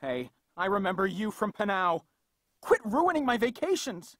Hey, I remember you from Panau. Quit ruining my vacations!